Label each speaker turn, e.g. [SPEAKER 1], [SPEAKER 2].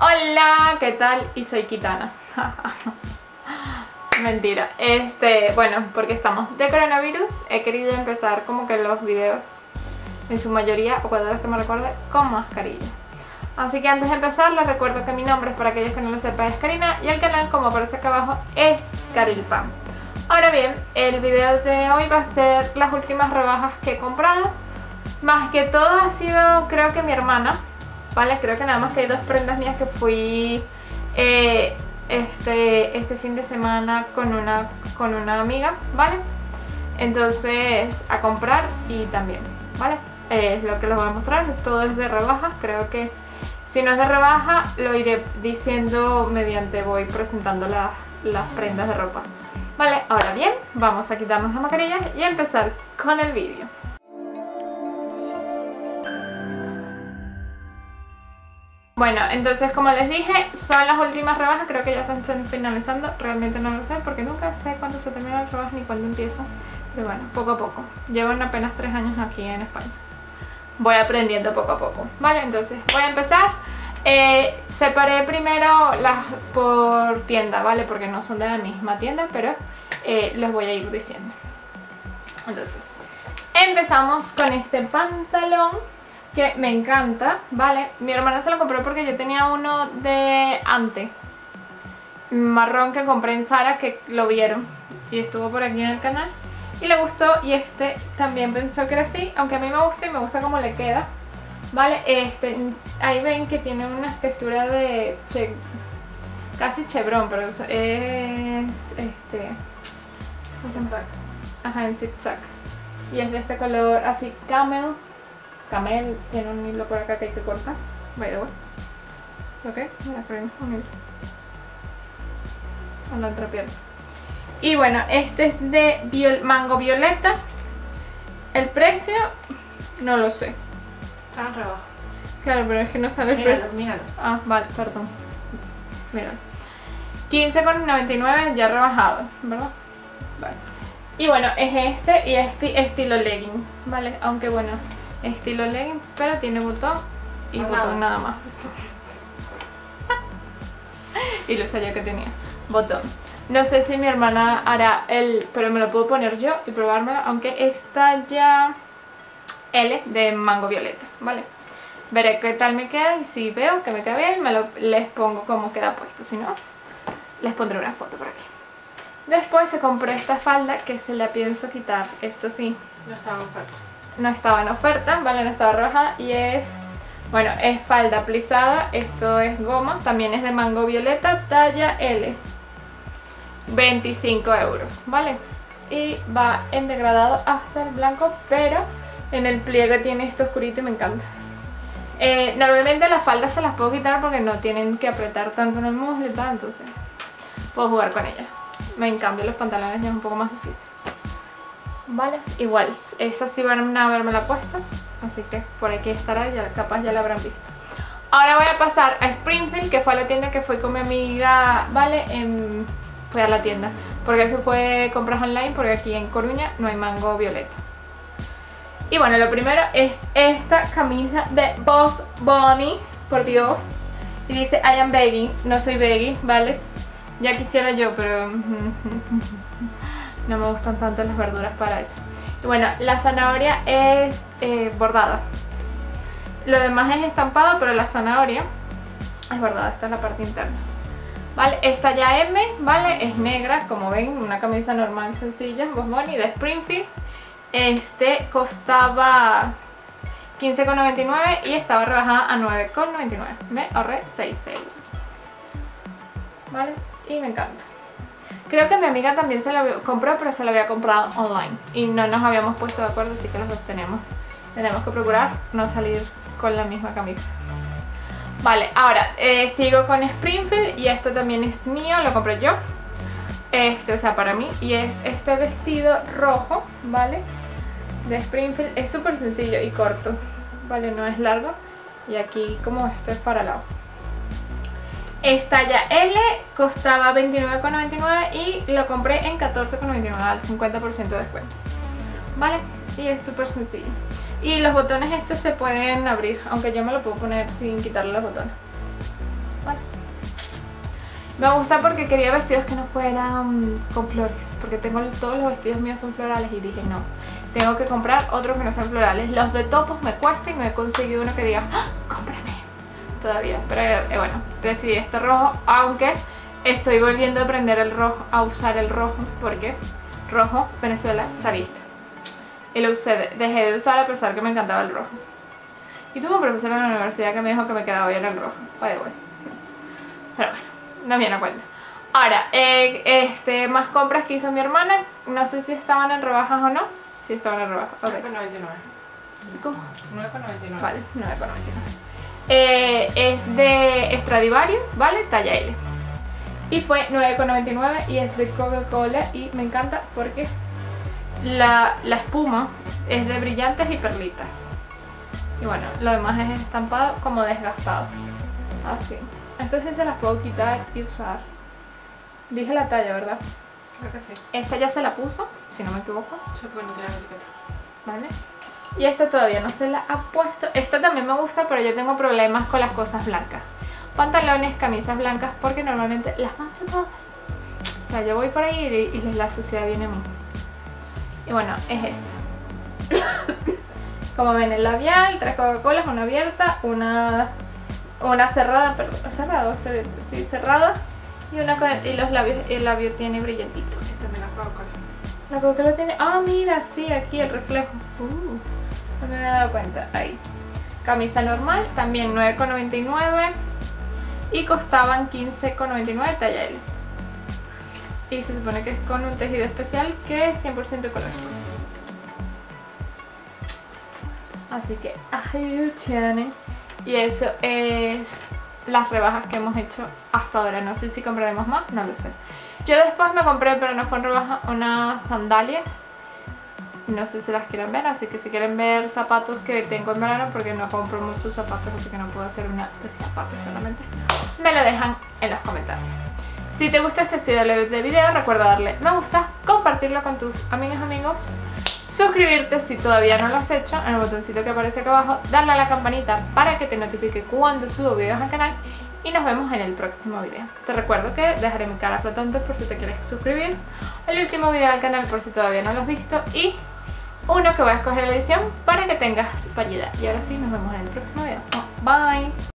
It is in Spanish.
[SPEAKER 1] Hola, ¿qué tal? Y soy Kitana. Mentira. Este, bueno, porque estamos de coronavirus, he querido empezar como que los videos, en su mayoría, o cuando vez que me recuerde, con mascarilla. Así que antes de empezar, les recuerdo que mi nombre, para aquellos que no lo sepan, es Karina y el canal, como aparece acá abajo, es Carilpan. Ahora bien, el video de hoy va a ser las últimas rebajas que he comprado. Más que todo ha sido, creo que mi hermana, ¿vale? Creo que nada más que hay dos prendas mías que fui eh, este, este fin de semana con una, con una amiga, ¿vale? Entonces, a comprar y también, ¿vale? es lo que les voy a mostrar, todo es de rebajas, creo que si no es de rebaja lo iré diciendo mediante voy presentando las, las prendas de ropa. Vale, ahora bien, vamos a quitarnos la mascarilla y a empezar con el vídeo. Bueno, entonces como les dije, son las últimas rebajas, creo que ya se están finalizando, realmente no lo sé porque nunca sé cuándo se termina la rebaja ni cuándo empieza, pero bueno, poco a poco, llevan apenas tres años aquí en España, voy aprendiendo poco a poco, vale, entonces voy a empezar, eh, separé primero las por tienda, vale, porque no son de la misma tienda, pero eh, les voy a ir diciendo, entonces, empezamos con este pantalón, que me encanta, ¿vale? Mi hermana se lo compró porque yo tenía uno de antes marrón que compré en Zara que lo vieron. Y estuvo por aquí en el canal. Y le gustó y este también pensó que era así, aunque a mí me gusta y me gusta cómo le queda vale, este, ahí ven que tiene una textura de casi chevron, pero es este ajá, en zigzag. Y es de este color así camel Camel tiene un hilo por acá que hay que cortar. By the way. Ok, mira, ponemos un hilo. A la otra pierna. Y bueno, este es de mango violeta. El precio, no lo sé.
[SPEAKER 2] Está rebajo.
[SPEAKER 1] Claro, pero es que no sale el precio.
[SPEAKER 2] Míralo.
[SPEAKER 1] Ah, vale, perdón. Mira. 15,99 ya rebajado, ¿verdad? Vale. Y bueno, es este y este estilo legging, ¿vale? Aunque bueno, estilo legging, pero tiene botón y botón nada, más. y lo sabía que tenía, botón. No sé si mi hermana hará el, pero me lo puedo poner yo y probármelo, aunque está ya L de mango violeta, ¿vale? Veré qué tal me queda y si veo que me queda bien, me lo, les pongo como queda puesto, si no, les pondré una foto por aquí. Después se compró esta falda que se la pienso quitar, esto sí.
[SPEAKER 2] No estaba en oferta
[SPEAKER 1] no estaba en oferta, ¿vale? No estaba rebajada y es, bueno, es falda plisada, esto es goma, también es de mango violeta, talla L, 25 euros, ¿vale? Y va en degradado hasta el blanco, pero en el pliegue tiene esto oscurito y me encanta. Eh, normalmente las faldas se las puedo quitar porque no tienen que apretar tanto en el muslo y tal, entonces puedo jugar con ellas. En cambio los pantalones ya es un poco más difícil. ¿Vale? Igual, esa sí van a haberme la puesta, así que por aquí estará, ya, capaz ya la habrán visto. Ahora voy a pasar a Springfield, que fue a la tienda que fui con mi amiga, ¿vale? En, fui a la tienda, porque eso fue compras online, porque aquí en Coruña no hay mango violeta. Y bueno, lo primero es esta camisa de Boss Bunny, por Dios. Y dice, I am begging, no soy begging, ¿vale? Ya quisiera yo, pero... no me gustan tanto las verduras para eso. Y bueno, la zanahoria es eh, bordada. Lo demás es estampado, pero la zanahoria es bordada. Esta es la parte interna. Vale, esta ya M, ¿vale? Es negra, como ven, una camisa normal, sencilla, Boss de Springfield. Este costaba 15,99 y estaba rebajada a 9,99. Me ahorré 6 euros. ¿Vale? Y me encanta. Creo que mi amiga también se la compró, pero se la había comprado online. Y no nos habíamos puesto de acuerdo, así que los dos tenemos. Tenemos que procurar no salir con la misma camisa. Vale, ahora eh, sigo con Springfield y esto también es mío, lo compré yo. Este, o sea, para mí. Y es este vestido rojo, ¿vale? De Springfield. Es súper sencillo y corto, ¿vale? No es largo. Y aquí como este es para lado. Esta ya L, costaba 29,99 y lo compré en 14,99 al 50% de descuento. ¿Vale? Y es súper sencillo. Y los botones estos se pueden abrir, aunque yo me lo puedo poner sin quitarle los botones. ¿Vale? Me gusta porque quería vestidos que no fueran con flores, porque tengo todos los vestidos míos son florales y dije no, tengo que comprar otros que no sean florales. Los de topos me cuesta y no he conseguido uno que diga, ¡Ah, todavía. Pero eh, bueno, decidí este rojo, aunque estoy volviendo a aprender el rojo, a usar el rojo, porque rojo, Venezuela, se ha visto. Y lo usé, dejé de usar a pesar que me encantaba el rojo. Y tuve un profesor en la universidad que me dijo que me quedaba bien el rojo, by the way. Pero bueno no viene a cuenta. Ahora, eh, este, más compras que hizo mi hermana, no sé si estaban en rebajas o no. Si estaban en rebajas, ok.
[SPEAKER 2] 9,99.
[SPEAKER 1] ¿Cómo?
[SPEAKER 2] 9,99.
[SPEAKER 1] Vale, 9,99. Eh, es de Stradivarius, ¿vale? Talla L. Y fue 9,99 y es de Coca-Cola y me encanta porque la, la espuma es de brillantes y perlitas. Y bueno, lo demás es estampado como desgastado. Así. Entonces se las puedo quitar y usar. Dije la talla, ¿verdad?
[SPEAKER 2] Creo que sí.
[SPEAKER 1] Esta ya se la puso, si no me equivoco.
[SPEAKER 2] No tiene etiqueta.
[SPEAKER 1] ¿Vale? Y esta todavía no se la ha puesto. Esta también me gusta, pero yo tengo problemas con las cosas blancas. Pantalones, camisas blancas, porque normalmente las mancho todas. O sea, yo voy por ahí y, la suciedad viene a mí. Y bueno, es esto. Como ven, el labial, tres Coca-Colas, una abierta, una una cerrada, perdón, cerrado, este, sí, cerrada y una y los labios, el labio tiene brillantito.
[SPEAKER 2] También la Coca-Cola.
[SPEAKER 1] La Coca-Cola tiene, ah mira, sí, aquí el reflejo. Uh, no me había dado cuenta, ahí. Camisa normal, también 9,99 y costaban 15,99 talla L. Y se supone que es con un tejido especial que es 100% ecológico. Así que, ay, tiene. Y eso es las rebajas que hemos hecho hasta ahora. No sé si compraremos más, no lo sé. Yo después me compré, pero no fue en rebaja, unas sandalias. No sé si las quieren ver, así que si quieren ver zapatos que tengo en verano, porque no compro muchos zapatos, así que no puedo hacer una de zapatos solamente, me lo dejan en los comentarios. Si te gusta este estilo de video, recuerda darle me gusta, compartirlo con tus amigos amigos suscribirte si todavía no lo has hecho en el botoncito que aparece acá abajo, darle a la campanita para que te notifique cuando subo videos al canal y nos vemos en el próximo video. Te recuerdo que dejaré mi cara flotante por si te quieres suscribir, el último video al canal por si todavía no lo has visto y uno que voy a escoger la edición para que tengas variedad. Y ahora sí, nos vemos en el próximo video. Bye!